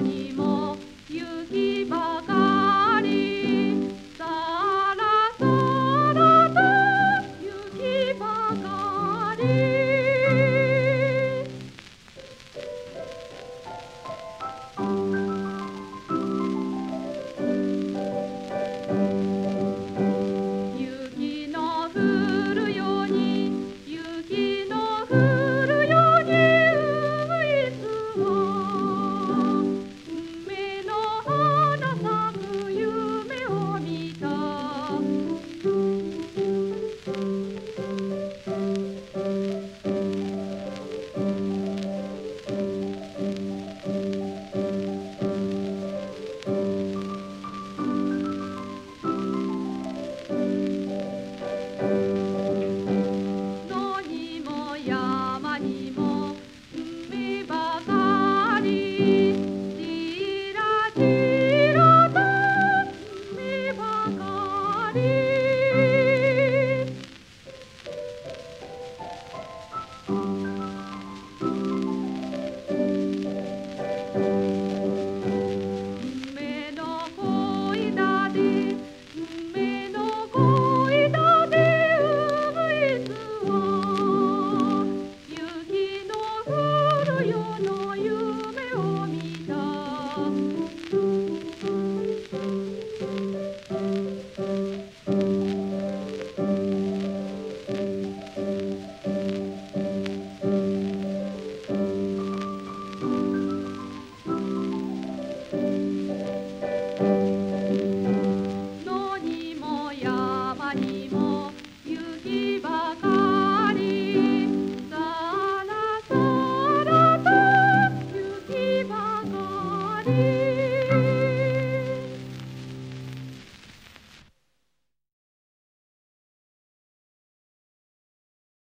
にもき場 Thank you.